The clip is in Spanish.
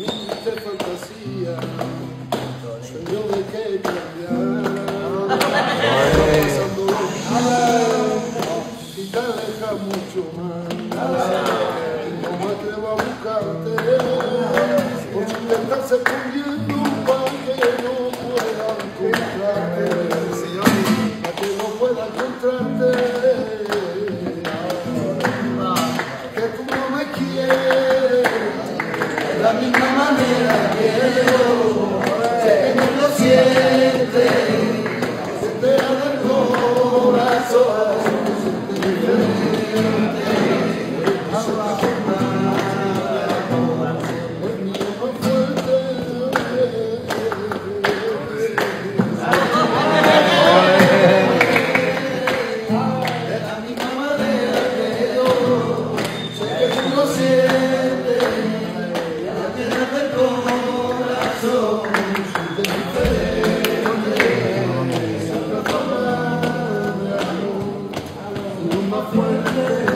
mi triste fantasía, sueño de que cambiar. Pasando y te aleja mucho más. No me atrevo a buscarte, por si te estás escondiendo para que no pueda encontrarte. Para que no pueda encontrarte. Que tú quiera, quiero, sé que no. my friend.